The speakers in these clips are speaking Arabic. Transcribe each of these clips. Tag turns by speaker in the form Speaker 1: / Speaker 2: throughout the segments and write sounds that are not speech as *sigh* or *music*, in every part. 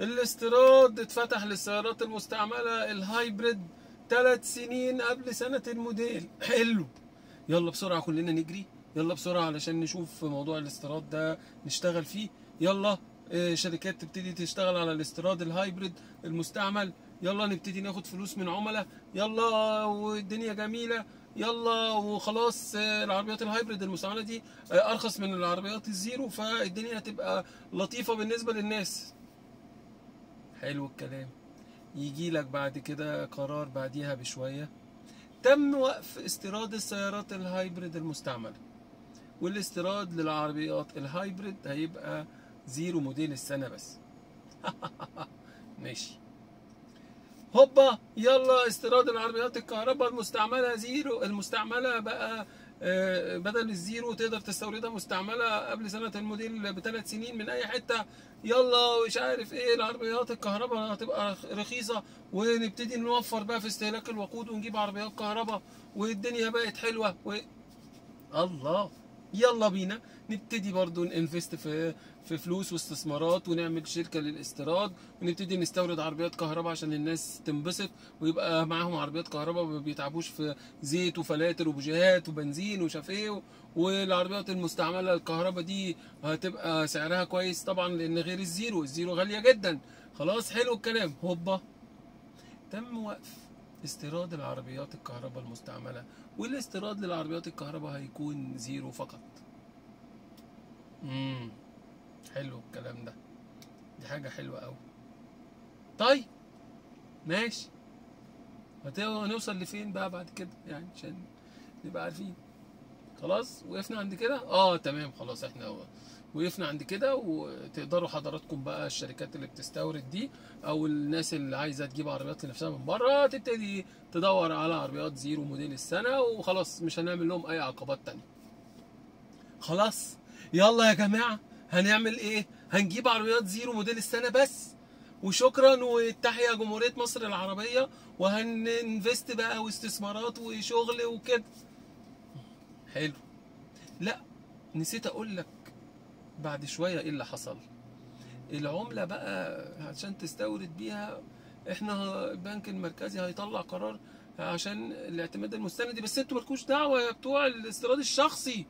Speaker 1: الاستيراد اتفتح للسيارات المستعملة ال hybrid ثلاث سنين قبل سنة الموديل. حلو. يلا بسرعة كلنا نجري. يلا بسرعة علشان نشوف موضوع الاستيراد ده نشتغل فيه. يلا آه، شركات تبتدي تشتغل على الاستيراد ال hybrid المستعمل. يلا نبتدي ناخد فلوس من عملاء. يلا والدنيا جميلة. يلا وخلاص آه، العربيات ال hybrid المستعملة دي آه، أرخص من العربيات ال zero فالدنيا هتبقى لطيفة بالنسبة للناس. حلو الكلام. يجي لك بعد كده قرار بعديها بشوية. تم وقف استيراد السيارات ال hybrid المستعملة. والاستيراد للعربيات ال hybrid هيبقى zero موديل السنة بس. *laughs* ماشي. هوبا يلا استيراد العربيات الكهرباء المستعملة zero المستعملة بقى بدل الزيرو تقدر تستوردها مستعملة قبل سنة الموديل بثلاث سنين من أي حتة. يلا مش عارف إيه العربيات الكهرباء هتبقى رخيصة. ونبتدي نوفر بقى في استهلاك الوقود ونجيب عربيات كهرباء. والدنيا بقت حلوة. و... الله. يلا بينا. نبتدي برضو ننفست في في فلوس واستثمارات ونعمل شركة للاستيراد ونبتدي نستورد عربيات كهرباء عشان الناس تنبسط ويبقى معاهم عربيات كهرباء ما بيتعبوش في زيت وفلاتر وبوجيهات وبنزين ومش عارف إيه والعربيات المستعملة الكهرباء دي هتبقى سعرها كويس طبعا لأن غير ال zero ال zero غالية جدا. خلاص حلو الكلام. هوبا. تم وقف استيراد العربيات الكهرباء المستعملة والاستيراد للعربيات الكهرباء هيكون zero فقط. امم حلو الكلام ده. دي حاجة حلوة أوي. طيب ماشي. هنوصل لفين بقى بعد كده؟ يعني عشان نبقى عارفين. خلاص؟ وقفنا عند كده؟ آه تمام. خلاص إحنا وقفنا عند كده وتقدروا حضراتكم بقى الشركات اللي بتستورد دي أو الناس اللي عايزة تجيب عربيات لنفسها من بره تبتدي تدور على عربيات زيرو موديل السنة وخلاص مش هنعمل لهم أي عقبات تانية. خلاص؟ يلا يا جماعة. هنعمل إيه؟ هنجيب عربيات zero موديل السنة بس. وشكرا وتحيا جمهورية مصر العربية. وهن invest بقى واستثمارات وشغل وكده. حلو. لا نسيت أقول لك بعد شوية إيه اللي حصل. العملة بقى عشان تستورد بيها إحنا البنك المركزي هيطلع قرار عشان الاعتماد المستندي. بس أنتوا مالكوش دعوة يا بتوع الاستيراد الشخصي.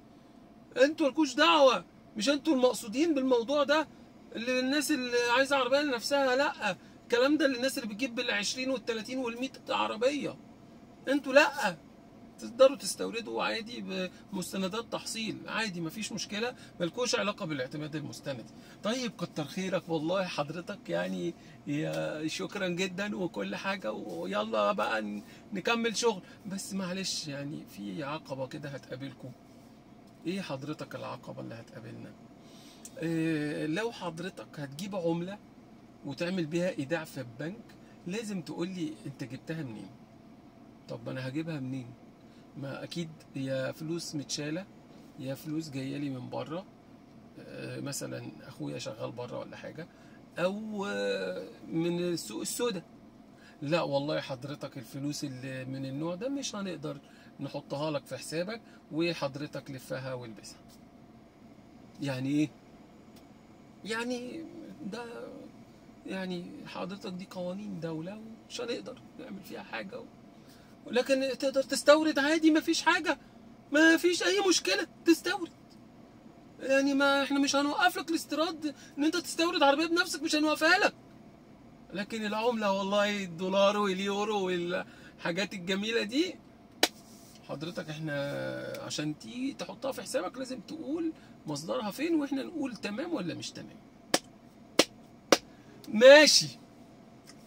Speaker 1: أنتوا مالكوش دعوة. مش أنتوا المقصودين بالموضوع ده اللي الناس اللي عايزة عربية لنفسها؟ لا. الكلام ده للناس اللي بتجيب بال 20 وال 30 وال 100 عربية. أنتوا لا. تقدروا تستوردوا عادي بمستندات تحصيل. عادي مفيش مشكلة ملكوش علاقة بالاعتماد المستندي. طيب كتر خيرك والله حضرتك يعني يا شكرا جدا وكل حاجة ويلا بقى نكمل شغل. بس معلش يعني في عقبة كده هتقابلكم. إيه حضرتك العقبة اللي هتقابلنا؟ إيه لو حضرتك هتجيب عملة وتعمل بيها إيداع في البنك لازم تقول لي أنت جبتها منين؟ طب أنا هجيبها منين؟ ما أكيد يا فلوس متشالة يا فلوس جاية لي من بره آه، مثلا أخويا شغال بره ولا حاجة أو آه، من السوق السوداء. لا والله حضرتك الفلوس اللي من النوع ده مش هنقدر نحطها لك في حسابك وحضرتك لفها والبسها. يعني إيه؟ يعني ده يعني حضرتك دي قوانين دولة ومش هنقدر نعمل فيها حاجة ولكن تقدر تستورد عادي مفيش حاجة مفيش أي مشكلة تستورد. يعني ما إحنا مش هنوقف لك الاستيراد إن أنت تستورد عربية بنفسك مش هنوقفها لك. لكن العملة والله الدولار واليورو والحاجات الجميلة دي حضرتك إحنا عشان تيجي تحطها في حسابك لازم تقول مصدرها فين وإحنا نقول تمام ولا مش تمام. ماشي.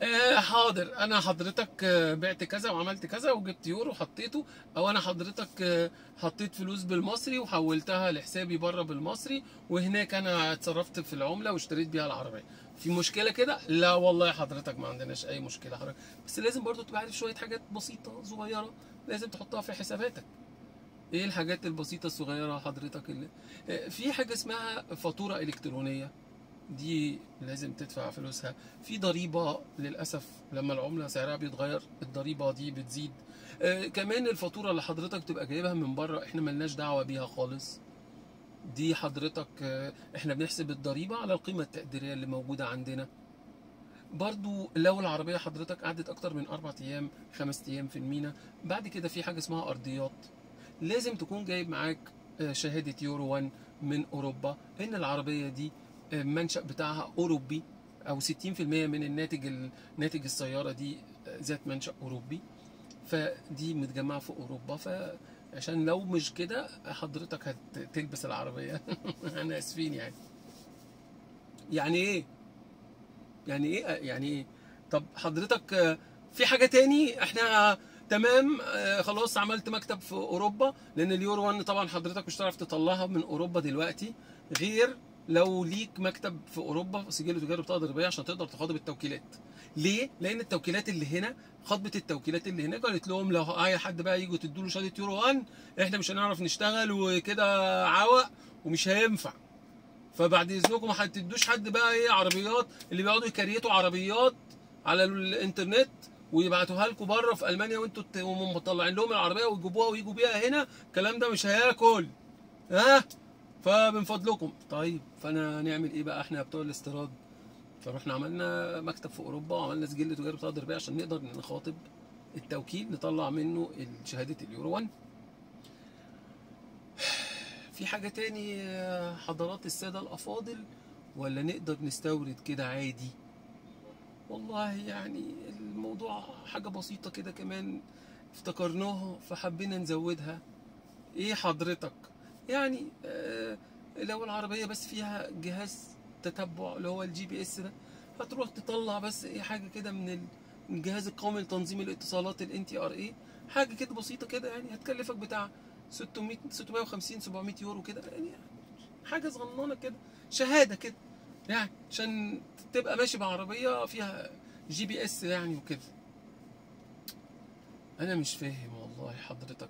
Speaker 1: آه حاضر. أنا حضرتك آه، بعت كذا وعملت كذا وجبت يورو حطيته أو أنا حضرتك آه، حطيت فلوس بالمصري وحولتها لحسابي بره بالمصري وهناك أنا اتصرفت في العملة واشتريت بيها العربية. في مشكلة كده؟ لا والله حضرتك ما عندناش أي مشكلة حضرتك. بس لازم برضو تبقى عارف شوية حاجات بسيطة صغيرة لازم تحطها في حساباتك. إيه الحاجات البسيطة الصغيرة حضرتك اللي آه، في حاجة اسمها فاتورة إلكترونية. دي لازم تدفع فلوسها. في ضريبة للأسف لما العملة سعرها بيتغير الضريبة دي بتزيد. آه كمان الفاتورة اللي حضرتك بتبقى جايبها من بره إحنا ملناش دعوة بيها خالص. دي حضرتك آه إحنا بنحسب الضريبة على القيمة التقديرية اللي موجودة عندنا. برضو لو العربية حضرتك قعدت أكتر من أربع أيام خمس أيام في المينا بعد كده في حاجة اسمها أرضيات. لازم تكون جايب معاك آه، شهادة يورو 1 من أوروبا إن العربية دي آه، المنشأ بتاعها أوروبي أو 60% من الناتج ال- ناتج السيارة دي آه، ذات منشأ أوروبي. فدي متجمعة في أوروبا. فعشان لو مش كده حضرتك هتلبس العربية. *laughs* أنا آسفين يعني. يعني إيه؟ يعني إيه يعني إيه طب حضرتك في حاجة تاني؟ إحنا تمام آه، خلاص عملت مكتب في أوروبا لأن اليورو 1 طبعا حضرتك مش هتعرف تطلعها من أوروبا دلوقتي غير لو ليك مكتب في أوروبا سجل تجاري بطاقه ضريبيه عشان تقدر تخاطب التوكيلات. ليه؟ لأن التوكيلات اللي هنا خطبة التوكيلات اللي هنا قالت لهم لو أي حد بقى يجوا تدوا له شهادة يورو 1 إحنا مش هنعرف نشتغل وكده عوق ومش هينفع. فبعد إذنكم ما هتدوش حد بقى إيه عربيات اللي بيقعدوا يكريتوا عربيات على الإنترنت ويبعتوها لكم بره في ألمانيا وأنتوا مطلعين لهم العربية ويجيبوها ويجوا بيها هنا الكلام ده مش هياكل. ها؟ فمن فضلكم طيب فأنا نعمل إيه بقى؟ إحنا بتوع الاستيراد. فرحنا عملنا مكتب في أوروبا وعملنا سجل تجاري بطاقه ضريبيه عشان نقدر نخاطب التوكيل نطلع منه شهادة اليورو 1 في حاجة تاني يا حضرات السادة الأفاضل؟ ولا نقدر نستورد كده عادي؟ والله يعني الموضوع حاجة بسيطة كده كمان افتكرناها فحبينا نزودها. إيه حضرتك؟ يعني آه لو العربية بس فيها جهاز تتبع اللي هو ال GPS ده هتروح تطلع بس إيه حاجة كده من ال- من الجهاز القومي لتنظيم الاتصالات ال NTRA حاجة كده بسيطة كده يعني هتكلفك بتاع 600 650 700 يورو كده يعني حاجة صغننة كده شهادة كده يعني عشان تبقى ماشي بعربية فيها GPS يعني وكده. أنا مش فاهم والله حضرتك.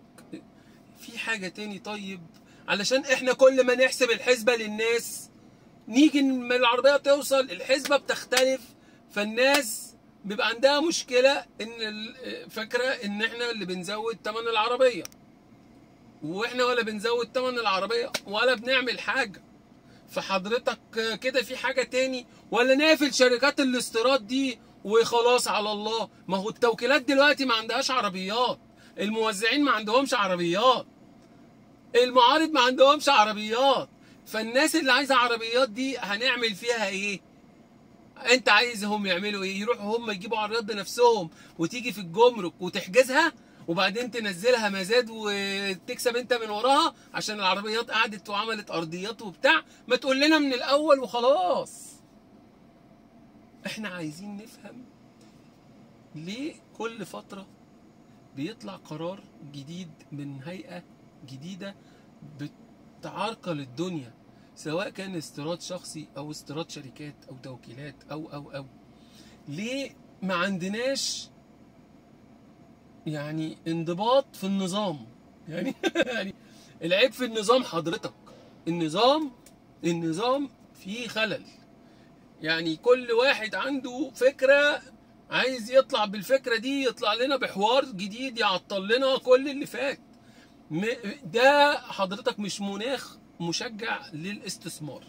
Speaker 1: في حاجة تاني طيب؟ علشان إحنا كل ما نحسب الحسبة للناس نيجي لما العربية توصل الحسبة بتختلف فالناس بيبقى عندها مشكلة إن فاكرة إن إحنا اللي بنزود ثمن العربية. وإحنا ولا بنزود ثمن العربية ولا بنعمل حاجة. فحضرتك كده في حاجة تاني؟ ولا نقفل شركات الاستيراد دي وخلاص على الله؟ ما هو التوكيلات دلوقتي ما عندهاش عربيات. الموزعين ما عندهمش عربيات. المعارض ما عندهمش عربيات. فالناس اللي عايزة عربيات دي هنعمل فيها إيه؟ انت عايزهم يعملوا إيه؟ يروحوا هم يجيبوا عربيات بنفسهم وتيجي في الجمرك وتحجزها؟ وبعدين تنزلها مزاد وتكسب انت من وراها عشان العربيات قعدت وعملت أرضيات وبتاع. ما تقول لنا من الأول وخلاص. إحنا عايزين نفهم ليه كل فترة بيطلع قرار جديد من هيئة جديدة بتعرقل الدنيا سواء كان استيراد شخصي أو استيراد شركات أو توكيلات أو أو أو. ليه ما عندناش يعني انضباط في النظام. يعني *laughs* يعني العيب في النظام حضرتك. النظام النظام فيه خلل. يعني كل واحد عنده فكرة عايز يطلع بالفكرة دي يطلع لنا بحوار جديد يعطل لنا كل اللي فات. ده حضرتك مش مناخ مشجع للاستثمار.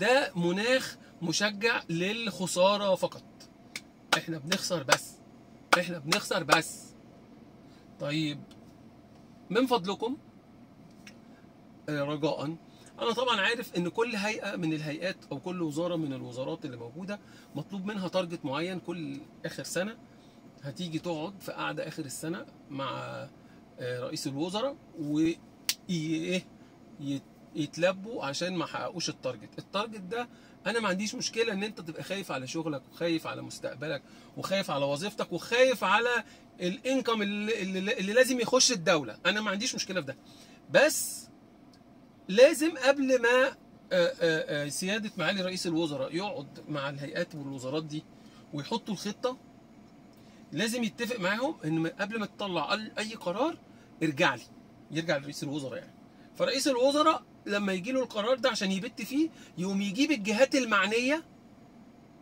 Speaker 1: ده مناخ مشجع للخسارة فقط. إحنا بنخسر بس. إحنا بنخسر بس. طيب من فضلكم؟ آه، رجاء. أنا طبعا عارف إن كل هيئة من الهيئات أو كل وزارة من الوزارات اللي موجودة مطلوب منها target معين كل آخر سنة. هتيجي تقعد في قعدة آخر السنة مع آه، رئيس الوزراء و ي- يتلبوا عشان ما حققوش ال target ال target ده أنا ما عنديش مشكلة إن أنت تبقى خايف على شغلك وخايف على مستقبلك وخايف على وظيفتك وخايف على ال income اللي, اللي, لازم يخش الدولة. أنا ما عنديش مشكلة في ده. بس لازم قبل ما آه، آه، آه، سيادة معالي رئيس الوزراء يقعد مع الهيئات والوزارات دي ويحطوا الخطة لازم يتفق معاهم إن قبل ما تطلع أي قرار ارجع لي يرجع لرئيس الوزراء يعني. فرئيس الوزراء لما يجي له القرار ده عشان يبت فيه يقوم يجيب الجهات المعنية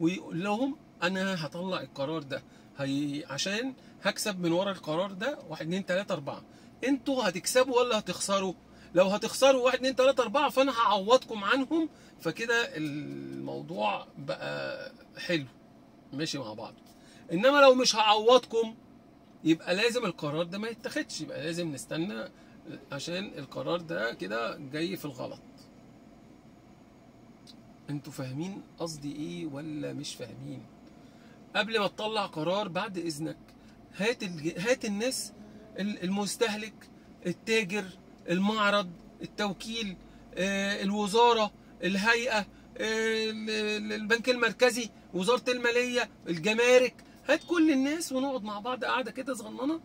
Speaker 1: ويقول لهم أنا هطلع القرار ده. هي عشان هكسب من ورا القرار ده 1 2 3 4 أنتوا هتكسبوا ولا هتخسروا؟ لو هتخسروا 1 2 3 4 فأنا هعوضكم عنهم. فكده الموضوع بقى حلو. ماشي مع بعض. إنما لو مش هعوضكم يبقى لازم القرار ده ما يتاخدش. يبقى لازم نستنى عشان القرار ده كده جاي في الغلط أنتوا فاهمين قصدي إيه ولا مش فاهمين قبل ما تطلع قرار بعد إذنك هات. هات الناس ال- المستهلك التاجر المعرض التوكيل آه، الوزارة الهيئة آه، ال- ال- البنك المركزي وزارة المالية الجمارك هات كل الناس ونقعد مع بعض قاعدة كده صغننة.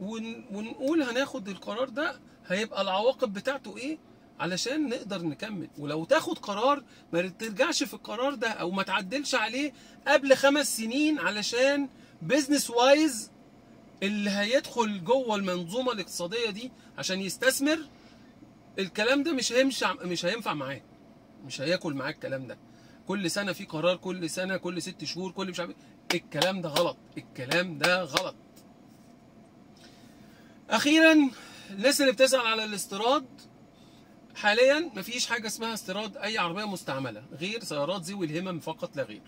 Speaker 1: ونقول هناخد القرار ده هيبقى العواقب بتاعته إيه؟ علشان نقدر نكمل. ولو تاخد قرار ما ترجعش في القرار ده أو ما تعدلش عليه قبل خمس سنين علشان business wise اللي هيدخل جوه المنظومة الاقتصادية دي عشان يستثمر الكلام ده مش هيمشي مش هينفع معاه. مش هياكل معاه الكلام ده. كل سنة في قرار كل سنة كل ست شهور كل مش عارف إيه. الكلام ده غلط. الكلام ده غلط. أخيرا الناس اللي بتسأل على الاستيراد حاليا مفيش حاجة اسمها استيراد أي عربية مستعملة غير سيارات ذوي الهمم فقط لا غير.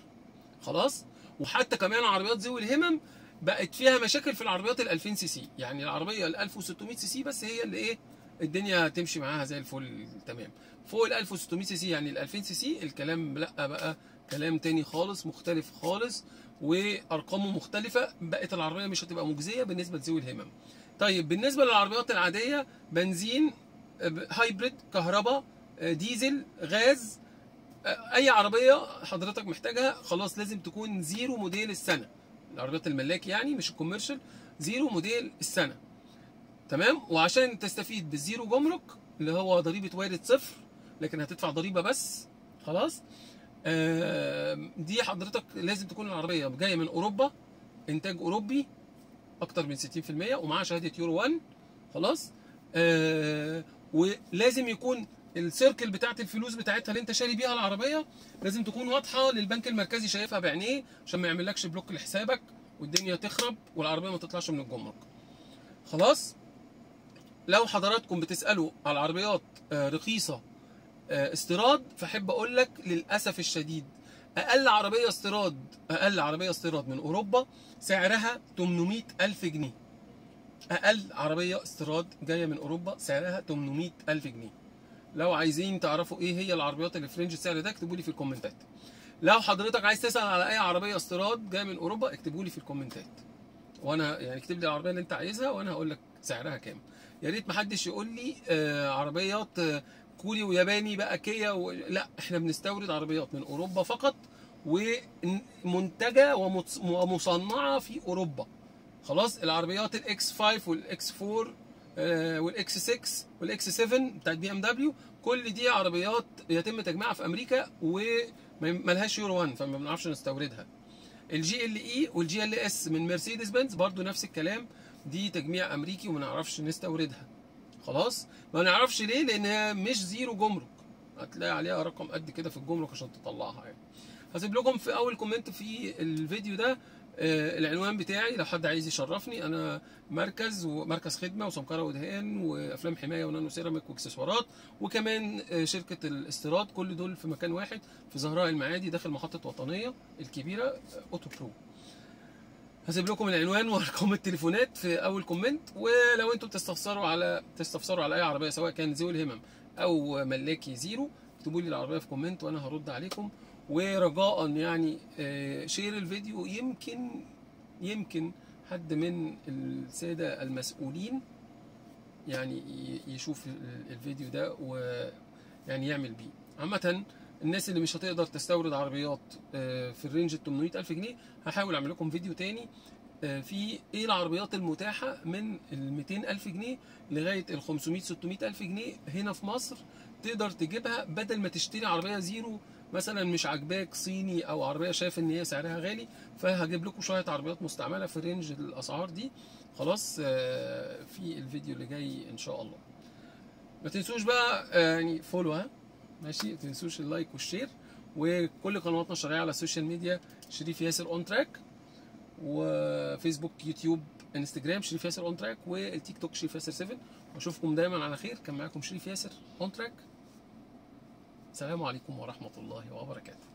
Speaker 1: خلاص؟ وحتى كمان عربيات ذوي الهمم بقت فيها مشاكل في العربيات ال 2000 CC. يعني العربية ال 1600 CC بس هي اللي إيه الدنيا تمشي معاها زي الفل تمام. فوق ال 1600 سي سي يعني ال 2000 سي سي الكلام لأ بقى كلام تاني خالص مختلف خالص وأرقامه مختلفة بقت العربية مش هتبقى مجزية بالنسبة لذوي الهمم. طيب بالنسبة للعربيات العادية بنزين hybrid كهرباء ديزل غاز أي عربية حضرتك محتاجها خلاص لازم تكون zero موديل السنة. العربيات الملاكي يعني مش ال commercial zero موديل السنة. تمام؟ وعشان تستفيد بال zero جمرك اللي هو ضريبة وارد صفر لكن هتدفع ضريبة بس خلاص آه، دي حضرتك لازم تكون العربية جاية من أوروبا إنتاج أوروبي أكتر من 60% ومعاها شهادة يورو 1 خلاص؟ آه ولازم يكون السيركل بتاعت الفلوس بتاعتها اللي انت شاري بيها العربية لازم تكون واضحة للبنك المركزي شايفها بعينيه عشان ما يعملكش بلوك لحسابك والدنيا تخرب والعربية ما تطلعش من الجمرك. خلاص؟ لو حضراتكم بتسألوا على عربيات آه، رخيصة آه، استيراد فأحب أقول لك للأسف الشديد أقل عربية استيراد أقل عربية استيراد من أوروبا سعرها 800 ألف جنيه. أقل عربية استيراد جاية من أوروبا سعرها 800 ألف جنيه. لو عايزين تعرفوا إيه هي العربيات اللي في range السعر ده اكتبوا لي في ال comment ات. لو حضرتك عايز تسأل على أي عربية استيراد جاية من أوروبا اكتبوا لي في ال comment ات. وأنا يعني اكتب لي العربية اللي أنت عايزها وأنا هقول لك سعرها كام. يا ريت محدش يقول لي آه عربيات آه كوري وياباني بقى كيا و... لا إحنا بنستورد عربيات من أوروبا فقط ومنتجة ومصنعة في أوروبا. خلاص العربيات ال X 5 وال X 4 آه، وال X 6 وال X 7 بتاعت BMW كل دي عربيات يتم تجميعها في أمريكا وملهاش يورو 1 فما بنعرفش نستوردها. ال GLE وال GLS من مرسيدس بنز برضو نفس الكلام دي تجميع أمريكي وما نعرفش نستوردها. خلاص؟ ما نعرفش ليه لأن هي مش zero جمرك. هتلاقي عليها رقم قد كده في الجمرك عشان تطلعها يعني. هسيب لكم في أول comment في الفيديو ده آه، العنوان بتاعي لو حد عايز يشرفني. أنا مركز ومركز خدمة وسمكرة ودهان وأفلام حماية و nano ceramic وإكسسوارات وكمان آه، شركة الاستيراد. كل دول في مكان واحد في زهراء المعادي داخل محطة وطنية الكبيرة آه، Auto Pro. هسيب لكم العنوان *laughs* وارقام التليفونات في أول comment ولو أنتم بتستفسروا على تستفسروا على أي عربية سواء كان ذوي الهمم أو ملاكي zero اكتبوا لي العربية في comment وأنا هرد عليكم. ورجاء يعني آه، share الفيديو يمكن يمكن حد من السادة المسؤولين يعني يشوف ال- الفيديو ده ويعني يعمل بيه. عامة الناس اللي مش هتقدر تستورد عربيات آه، في ال range ال 800 ألف جنيه هحاول أعمل لكم فيديو تاني آه، في إيه العربيات المتاحة من ال 200 ألف جنيه لغاية ال 500 600 ألف جنيه هنا في مصر تقدر تجيبها بدل ما تشتري عربية zero مثلا مش عاجباك صيني أو عربية شايف إن هي سعرها غالي فهجيب لكم شوية عربيات مستعملة في range الأسعار دي. خلاص آه، في الفيديو اللي جاي إن شاء الله. ما تنسوش بقى يعني follow ها؟ ماشي؟ ما تنسوش ال like وال share وكل قنواتنا الشرعية على ال social media شريف ياسر On Track و Facebook YouTube Instagram شريف ياسر On Track وال TikTok شريف ياسر 7 وأشوفكم دايما على خير. كان معاكم شريف ياسر On Track السلام عليكم ورحمة الله وبركاته.